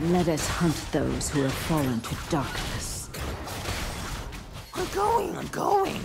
Let us hunt those who have fallen to darkness. I'm going, I'm going.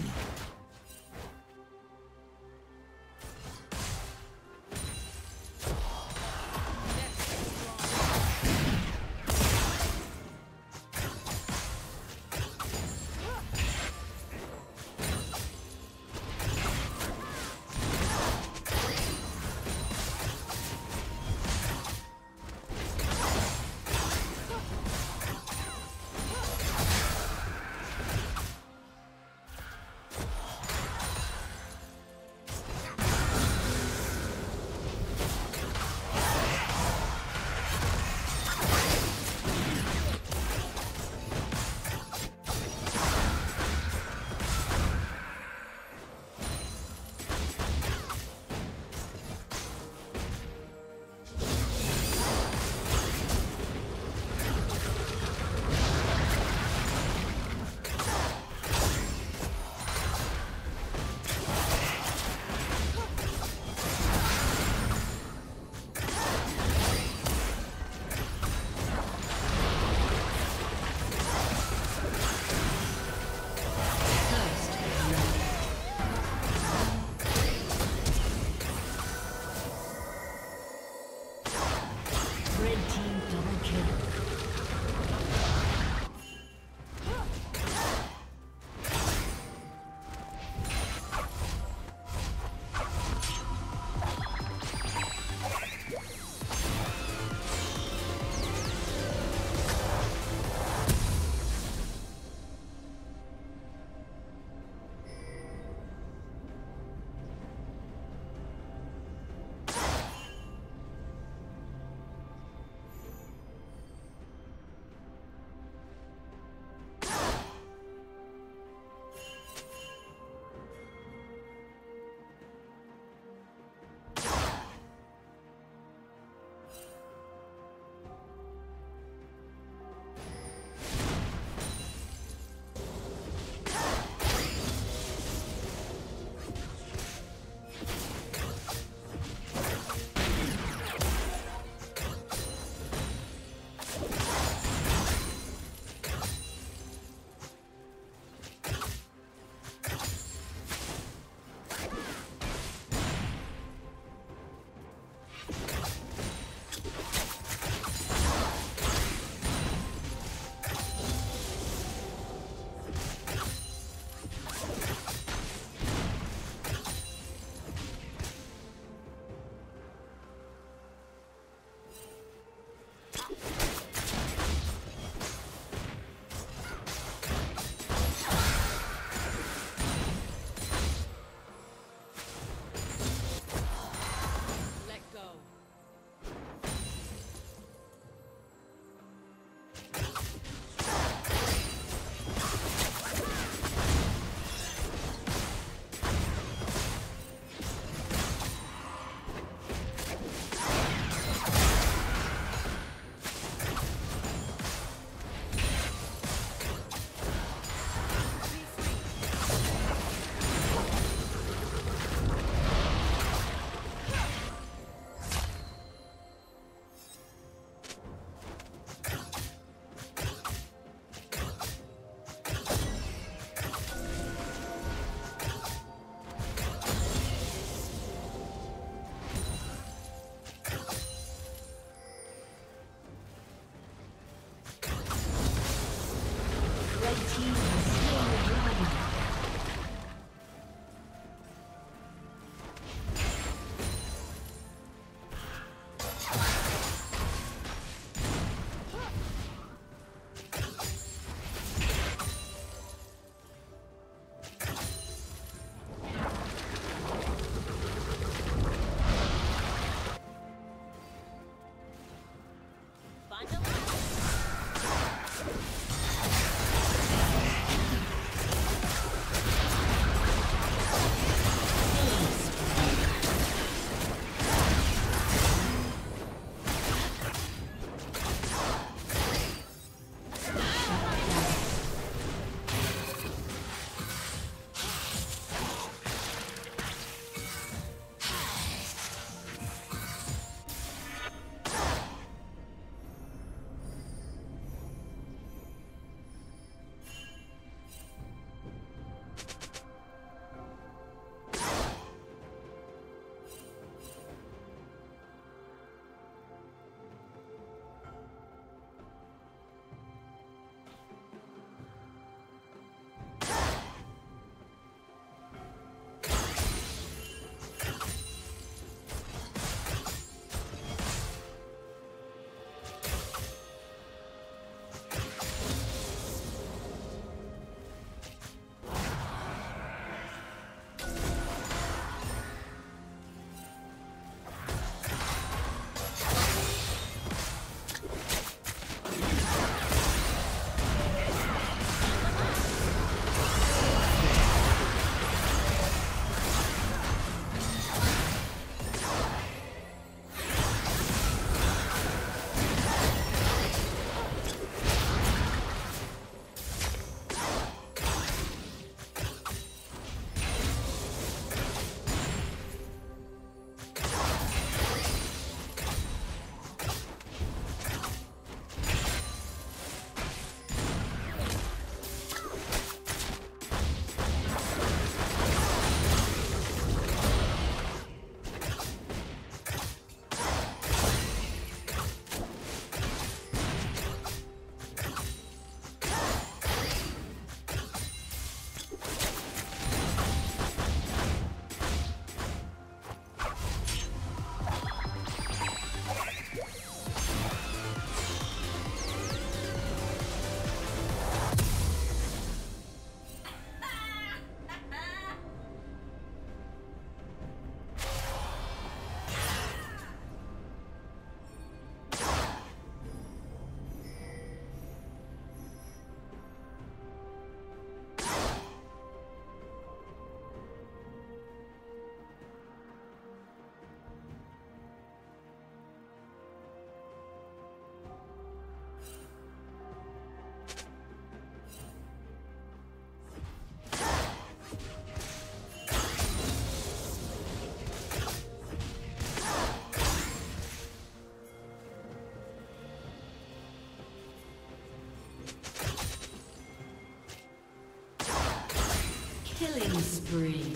Killing spree.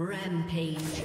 Rampage.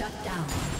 Killing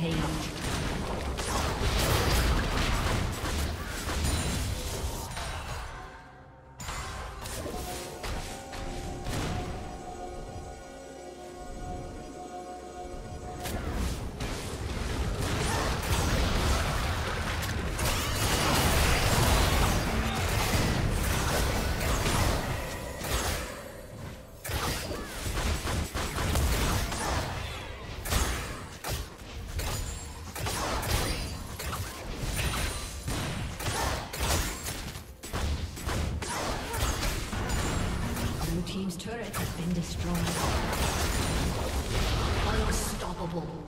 Rampage. destroyed. Unstoppable.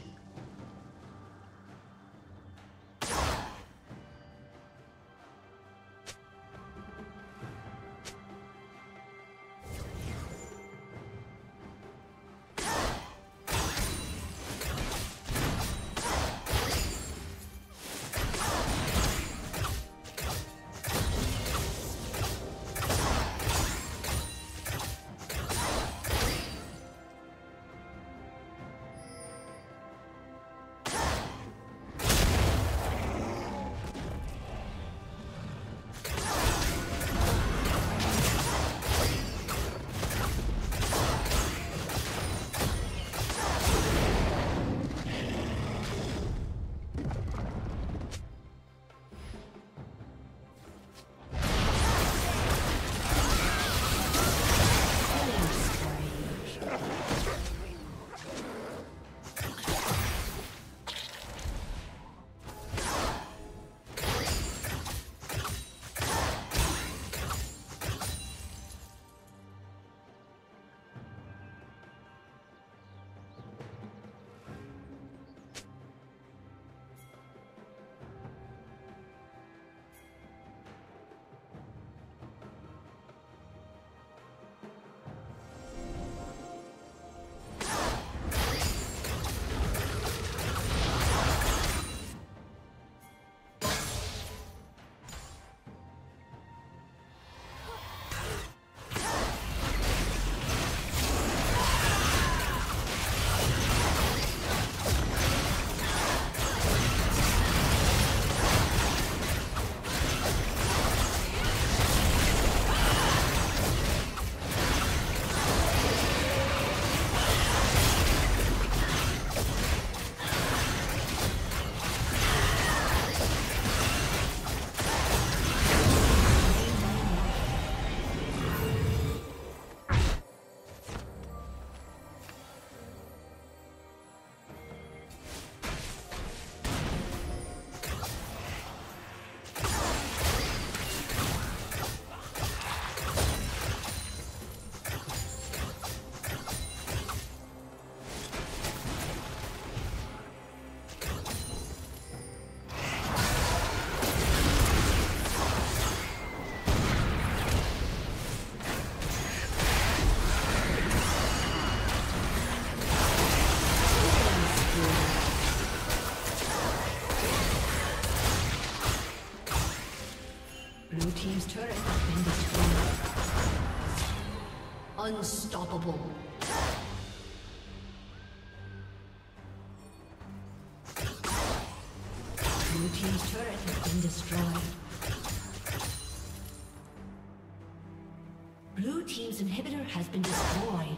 Team's turret has been destroyed. Unstoppable. Blue team's turret has been destroyed. Blue team's inhibitor has been destroyed.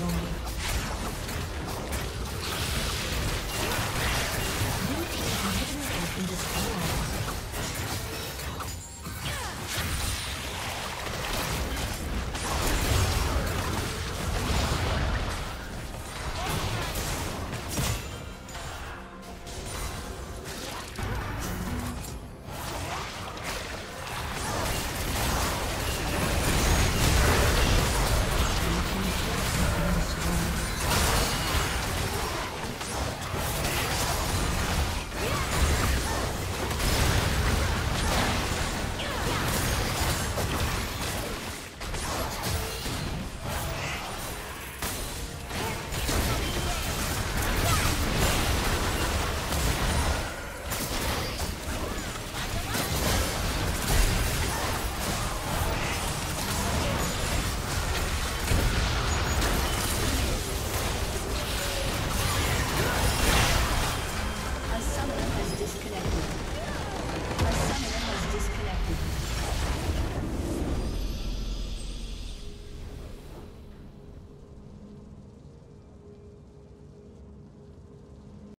Destroyed.